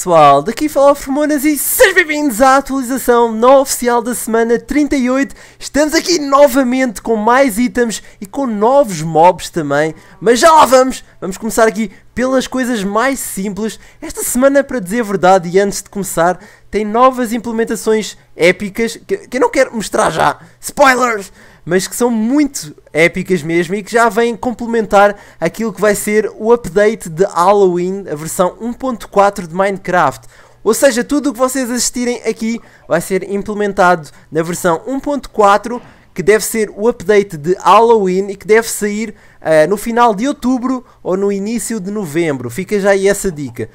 Pessoal, daqui fala Formonas e sejam bem-vindos à atualização não oficial da semana 38 Estamos aqui novamente com mais itens e com novos mobs também. Mas já lá vamos, vamos começar aqui pelas coisas mais simples. Esta semana, para dizer a verdade e antes de começar, tem novas implementações épicas Que, que eu não quero mostrar já, spoilers! Mas que são muito épicas mesmo e que já vêm complementar aquilo que vai ser o update de Halloween, a versão 1.4 de Minecraft. Ou seja, tudo o que vocês assistirem aqui vai ser implementado na versão 1.4, que deve ser o update de Halloween e que deve sair uh, no final de outubro ou no início de novembro. Fica já aí essa dica.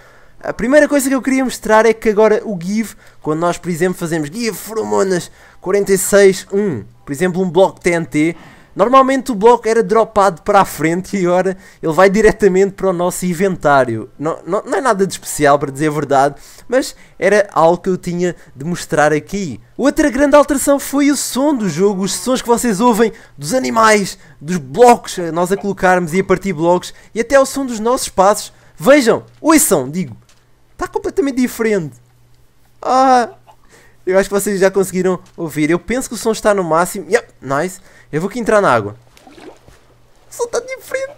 A primeira coisa que eu queria mostrar é que agora o Give, quando nós, por exemplo, fazemos Give Feromonas 46.1, por exemplo, um bloco TNT, normalmente o bloco era dropado para a frente e agora ele vai diretamente para o nosso inventário. Não, não, não, é nada de especial, para dizer a verdade, mas era algo que eu tinha de mostrar aqui. Outra grande alteração foi o som do jogo, os sons que vocês ouvem dos animais, dos blocos, nós a colocarmos e a partir blocos, e até o som dos nossos passos. Vejam, ouçam, digo, está completamente diferente. Ah, eu acho que vocês já conseguiram ouvir. Eu penso que o som está no máximo. Yep, nice. Eu vou aqui entrar na água. O som está diferente.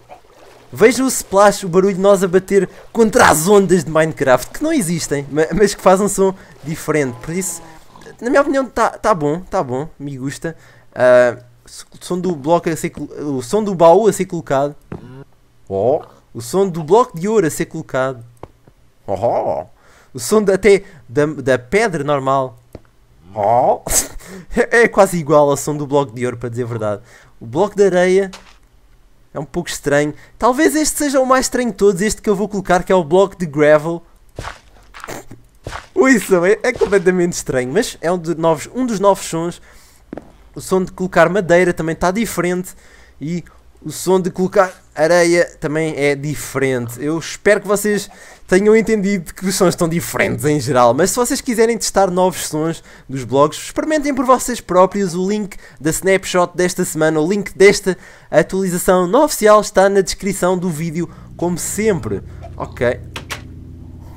Vejam o splash, o barulho de nós a bater contra as ondas de Minecraft, que não existem, mas que fazem um som diferente. Por isso, na minha opinião, está tá bom, está bom, me gusta. Uh, o som do bloco a ser, o som do baú a ser colocado. Oh, o som do bloco de ouro a ser colocado. Oh, o som de, até da, da pedra normal. Oh. é quase igual ao som do bloco de ouro, para dizer a verdade. O bloco de areia é um pouco estranho. Talvez este seja o mais estranho de todos, este que eu vou colocar, que é o bloco de gravel. Ui, é, é completamente estranho, mas é um, de novos, um dos novos sons. O som de colocar madeira também está diferente e o som de colocar areia também é diferente. Eu espero que vocês tenham entendido que os sons estão diferentes em geral, mas se vocês quiserem testar novos sons dos blogs, experimentem por vocês próprios. O link da snapshot desta semana, o link desta atualização não oficial está na descrição do vídeo, como sempre. Ok.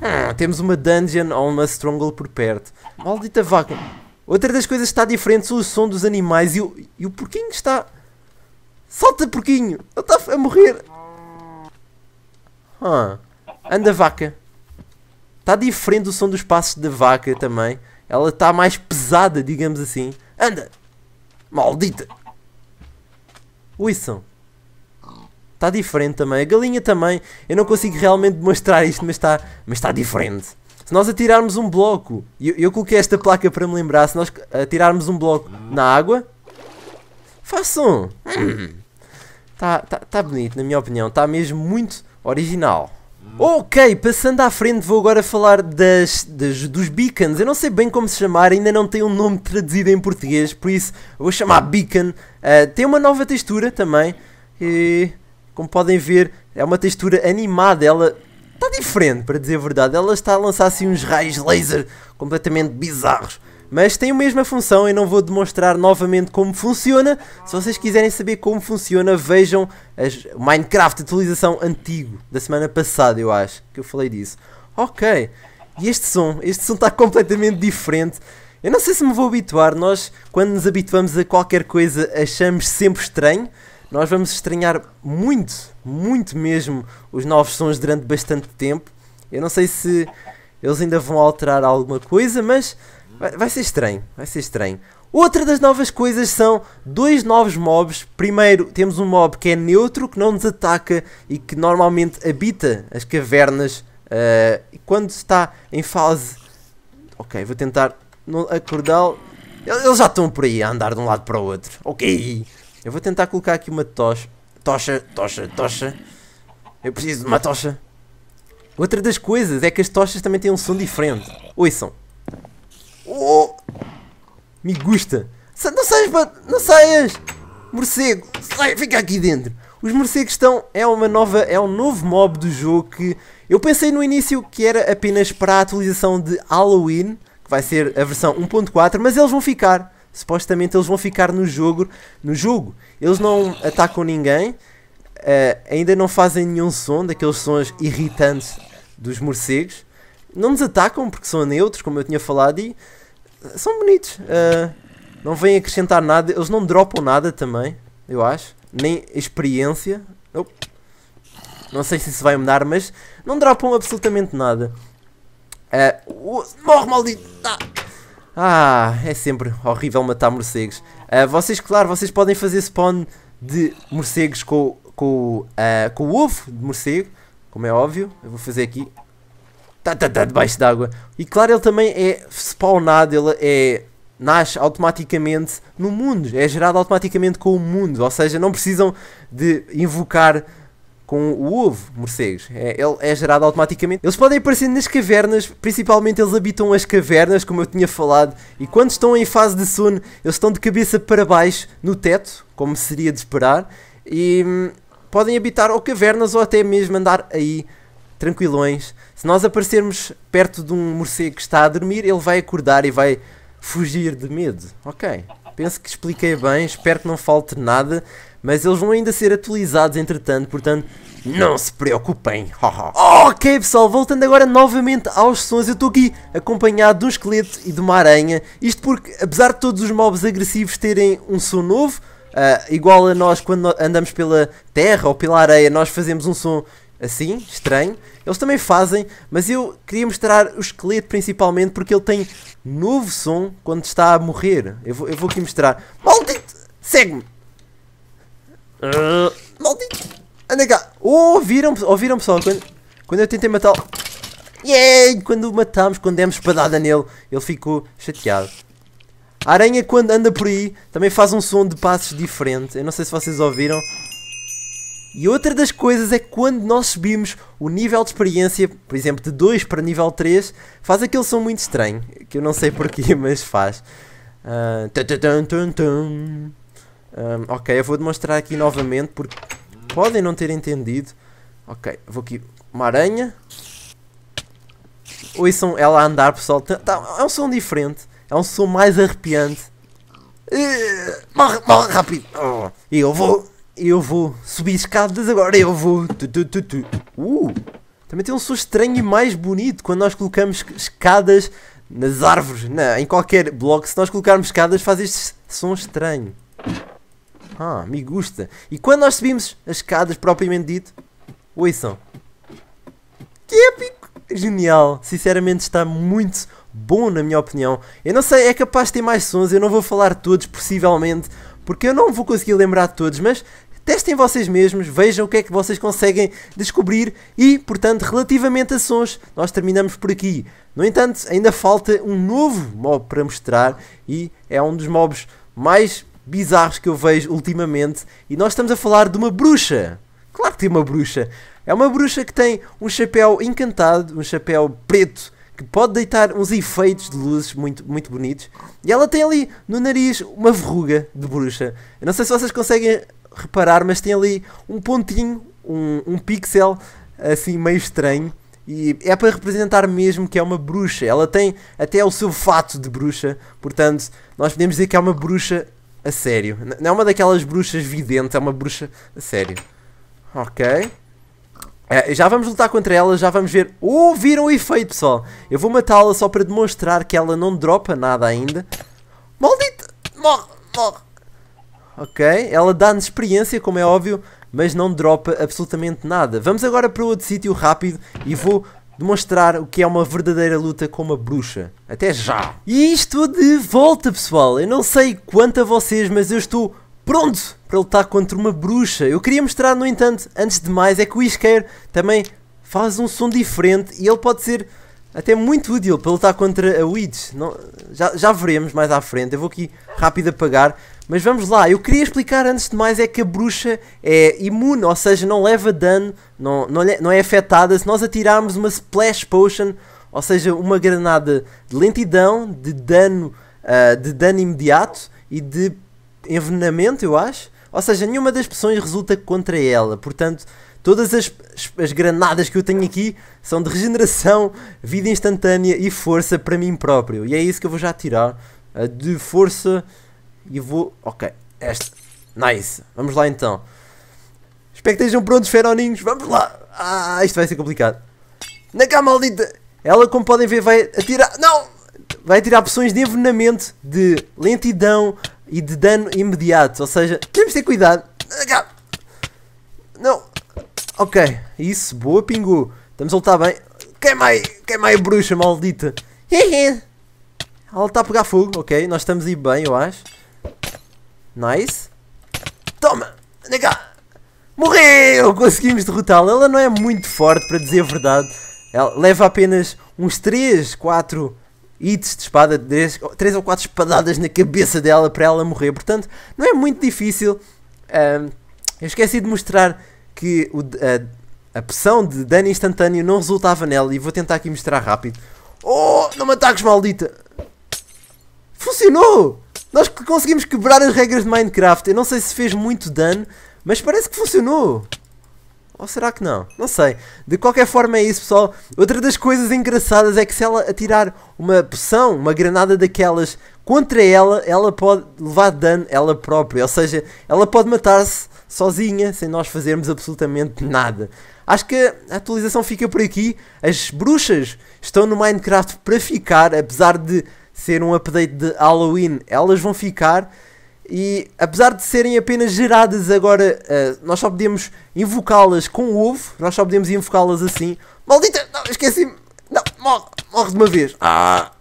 Hum, temos uma dungeon ou uma stronghold por perto. Maldita vaca. Outra das coisas que está diferente são o som dos animais e o, e o porquinho está... Solta, porquinho! Ele está a morrer! Ah, anda vaca. Está diferente o som dos passos da vaca também. Ela está mais pesada, digamos assim. Anda! Maldita! Ouçam. Está diferente também. A galinha também. Eu não consigo realmente demonstrar isto, mas está mas está diferente. Se nós atirarmos um bloco, eu, eu coloquei esta placa para me lembrar, se nós atirarmos um bloco na água, façam. Está tá, tá bonito, na minha opinião. Está mesmo muito original. Ok, passando à frente vou agora falar das, das, dos beacons. Eu não sei bem como se chamar, ainda não tem um nome traduzido em português, por isso vou chamar beacon. Uh, tem uma nova textura também. E, como podem ver, é uma textura animada. Ela está diferente, para dizer a verdade. Ela está a lançar assim uns raios laser completamente bizarros mas tem a mesma função e não vou demonstrar novamente como funciona. Se vocês quiserem saber como funciona, vejam o Minecraft atualização antigo da semana passada, eu acho, que eu falei disso. Ok, e este som, este som está completamente diferente. Eu não sei se me vou habituar, nós quando nos habituamos a qualquer coisa achamos sempre estranho. Nós vamos estranhar muito, muito mesmo os novos sons durante bastante tempo. Eu não sei se eles ainda vão alterar alguma coisa, mas Vai, vai ser estranho, vai ser estranho. Outra das novas coisas são dois novos mobs. Primeiro, temos um mob que é neutro, que não nos ataca e que normalmente habita as cavernas. Uh, quando está em fase. Ok, vou tentar acordá-lo. Eles já estão por aí a andar de um lado para o outro. Ok. Eu vou tentar colocar aqui uma tocha. Tocha, tocha, tocha. Eu preciso de uma tocha. Outra das coisas é que as tochas também têm um som diferente. Ouçam. Me gusta. Não saias, não saias! Morcego! Sai, fica aqui dentro. Os morcegos estão. É uma nova. É um novo mob do jogo que. Eu pensei no início que era apenas para a atualização de Halloween, que vai ser a versão 1.4, mas eles vão ficar. Supostamente eles vão ficar no jogo. No jogo. Eles não atacam ninguém. Uh, ainda não fazem nenhum som daqueles sons irritantes dos morcegos. não nos atacam porque são neutros, como eu tinha falado, e são bonitos. Uh, não vêm acrescentar nada, eles não dropam nada também, eu acho. Nem experiência. Oh. Não sei se isso vai mudar, mas não dropam absolutamente nada. Uh, morre, maldito! Ah. ah, é sempre horrível matar morcegos. Uh, vocês, claro, vocês podem fazer spawn de morcegos com, com, uh, com o ovo de morcego, como é óbvio. Eu vou fazer aqui. Tá, tá, tá, debaixo d'água. E claro, ele também é spawnado, ele é nasce automaticamente no mundo, é gerado automaticamente com o mundo, ou seja, não precisam de invocar com o ovo, morcegos. É, ele é gerado automaticamente. Eles podem aparecer nas cavernas, principalmente eles habitam as cavernas, como eu tinha falado, e quando estão em fase de sono, eles estão de cabeça para baixo no teto, como seria de esperar, e hum, podem habitar ou cavernas ou até mesmo andar aí tranquilões. Se nós aparecermos perto de um morcego que está a dormir, ele vai acordar e vai fugir de medo. Ok, penso que expliquei bem, espero que não falte nada, mas eles vão ainda ser atualizados entretanto, portanto, não se preocupem. ok pessoal, voltando agora novamente aos sons, eu estou aqui acompanhado de um esqueleto e de uma aranha, isto porque apesar de todos os mobs agressivos terem um som novo, uh, igual a nós quando andamos pela terra ou pela areia, nós fazemos um som assim, estranho. Eles também fazem, mas eu queria mostrar o esqueleto principalmente porque ele tem novo som quando está a morrer. Eu vou, eu vou aqui mostrar. Maldito! Segue-me! Uh, maldito! Anda cá! Oh, ouviram, ouviram pessoal? Quando, quando eu tentei matá-lo. Yeah! Quando o matámos, quando demos espadada nele, ele ficou chateado. A aranha, quando anda por aí, também faz um som de passos diferente. Eu não sei se vocês ouviram. E outra das coisas é que quando nós subimos o nível de experiência, por exemplo, de 2 para nível 3, faz aquele som muito estranho, que eu não sei porquê, mas faz. Uh, ok, eu vou demonstrar aqui novamente porque podem não ter entendido. Ok, vou aqui, uma aranha. Ouçam ela a andar, pessoal. É um som diferente, é um som mais arrepiante. Uh, morre, morre rápido. E eu vou eu vou subir escadas agora, eu vou. Uh, também tem um som estranho e mais bonito quando nós colocamos escadas nas árvores, não, em qualquer bloco. Se nós colocarmos escadas, faz este som estranho. Ah, me gusta. E quando nós subimos as escadas, propriamente dito, ouçam. Que épico! Genial! Sinceramente, está muito bom, na minha opinião. Eu não sei, é capaz de ter mais sons, eu não vou falar todos, possivelmente porque eu não vou conseguir lembrar todos, mas testem vocês mesmos, vejam o que é que vocês conseguem descobrir e, portanto, relativamente a sons, nós terminamos por aqui. No entanto, ainda falta um novo mob para mostrar e é um dos mobs mais bizarros que eu vejo ultimamente e nós estamos a falar de uma bruxa. Claro que tem uma bruxa. É uma bruxa que tem um chapéu encantado, um chapéu preto que pode deitar uns efeitos de luzes muito, muito bonitos. E ela tem ali no nariz uma verruga de bruxa. Eu não sei se vocês conseguem reparar, mas tem ali um pontinho, um, um pixel assim meio estranho. E é para representar mesmo que é uma bruxa. Ela tem até o seu fato de bruxa. Portanto, nós podemos dizer que é uma bruxa a sério. Não é uma daquelas bruxas videntes, é uma bruxa a sério. Ok. É, já vamos lutar contra ela, já vamos ver. Oh, viram o efeito, pessoal. Eu vou matá-la só para demonstrar que ela não dropa nada ainda. Maldita! Morre, morre. Ok, ela dá-nos experiência, como é óbvio, mas não dropa absolutamente nada. Vamos agora para outro sítio rápido e vou demonstrar o que é uma verdadeira luta com uma bruxa. Até já! E estou de volta, pessoal. Eu não sei quanto a vocês, mas eu estou pronto para lutar contra uma bruxa. Eu queria mostrar, no entanto, antes de mais, é que o isqueiro também faz um som diferente e ele pode ser até muito útil para lutar contra a Witch. Não, já, já veremos mais à frente. Eu vou aqui rápido apagar. Mas vamos lá, eu queria explicar antes de mais é que a bruxa é imune, ou seja, não leva dano, não, não, não é afetada se nós atirarmos uma Splash Potion, ou seja, uma granada de lentidão, de dano, uh, de dano imediato e de envenenamento, eu acho. Ou seja, nenhuma das poções resulta contra ela. Portanto, todas as, as granadas que eu tenho aqui são de regeneração, vida instantânea e força para mim próprio. E é isso que eu vou já tirar. Uh, de força. E vou. Ok. Esta. Nice. Vamos lá então. Espero que estejam prontos, feroninhos. Vamos lá. Ah, isto vai ser complicado. Na cá, maldita. Ela, como podem ver, vai atirar. Não! Vai atirar poções de envenenamento, de lentidão e de dano imediato. Ou seja, temos de ter cuidado. Não! Ok, isso, boa pingu. Estamos a lutar bem. Queima aí, queima aí, bruxa maldita. Ela está a pegar fogo, ok. Nós estamos aí bem, eu acho. Nice. Toma! Nega! Morreu! Conseguimos derrotá-la. Ela não é muito forte, para dizer a verdade. Ela leva apenas uns 3, 4 hits de espada, 3, 3 ou 4 espadadas na cabeça dela para ela morrer. Portanto, não é muito difícil. Um, eu esqueci de mostrar que o, a, a poção de dano instantâneo não resultava nela. E vou tentar aqui mostrar rápido. Oh, não me ataques, maldita! Funcionou! Nós conseguimos quebrar as regras de Minecraft. Eu não sei se fez muito dano, mas parece que funcionou. Ou será que não? Não sei. De qualquer forma é isso, pessoal. Outra das coisas engraçadas é que se ela atirar uma poção, uma granada daquelas contra ela, ela pode levar dano ela própria. Ou seja, ela pode matar-se sozinha, sem nós fazermos absolutamente nada. Acho que a atualização fica por aqui. As bruxas estão no Minecraft para ficar, apesar de ser um update de Halloween, elas vão ficar. E apesar de serem apenas geradas agora, uh, nós só podemos invocá-las com o ovo, nós só podemos invocá-las assim. Maldita! Não, esqueci-me! Não, morre! Morre de uma vez! Ah!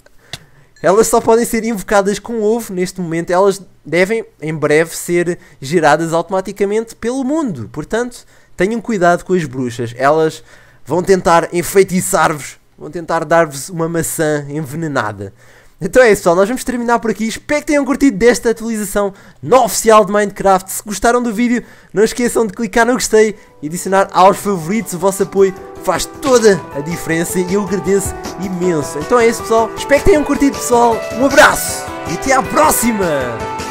Elas só podem ser invocadas com ovo neste momento, elas devem em breve ser geradas automaticamente pelo mundo. Portanto, tenham cuidado com as bruxas, elas vão tentar enfeitiçar-vos, vão tentar dar-vos uma maçã envenenada. Então é isso pessoal, nós vamos terminar por aqui. Espero que tenham curtido desta atualização não oficial de Minecraft. Se gostaram do vídeo, não esqueçam de clicar no gostei e adicionar aos favoritos. O vosso apoio faz toda a diferença e eu agradeço imenso. Então é isso pessoal, espero que tenham curtido pessoal. Um abraço e até à próxima!